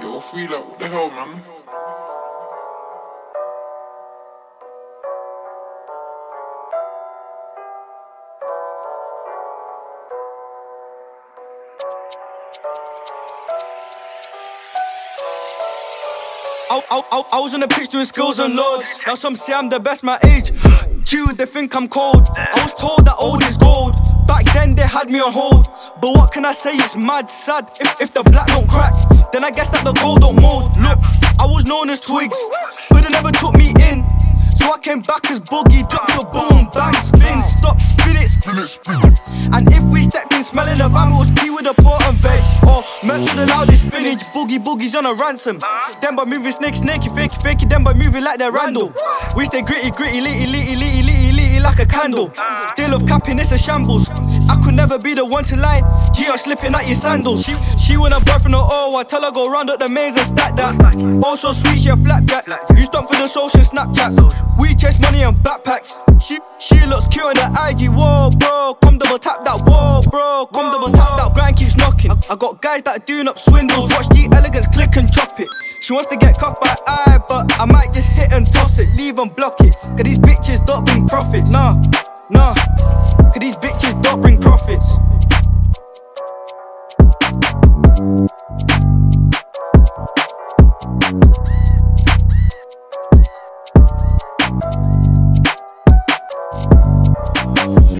Yo, free like, what the hell, man? I, I, I, was on the pitch doing skills and loads. Now some say I'm the best my age. Chew, they think I'm cold. I was told that old is gold. Had me on hold. But what can I say? It's mad sad. If, if the black don't crack, then I guess that the gold don't mold. Look, I was known as Twigs, but they never took me in. So I came back as Boogie, dropped a boom, bang, spin, stop, spin it, spin it, spin it. And if we stepped in smelling of am, it was P with a. Or merch with the loudest spinach, boogie boogies on a ransom. Them by moving snake, snakey, fakey, fakey, them by moving like they're Randall. We stay gritty, gritty, litty, litty, litty, litty, litty like a candle. Deal of capping, it's a shambles. I could never be the one to lie. G, I'm slipping at your sandals. She, when I'm from the oh, I tell her go round up the mains and stack that. Oh, also sweet, she a flapjack. You stomp for the social Snapchat. We chase money and backpacks. She she looks cute on the IG. Whoa, bro, come double tap that. Whoa, bro, come double tap that. Grind keeps knocking. I got guys that are doing up swindles. Watch the elegance click and chop it. She wants to get cuffed by I, but I might just hit and toss it, leave and block it. Cause these bitches don't bring profits. Nah, nah. Cause these bitches don't bring profits.